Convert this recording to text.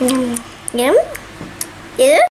Ừ. Nhum. Nhum. Yeah.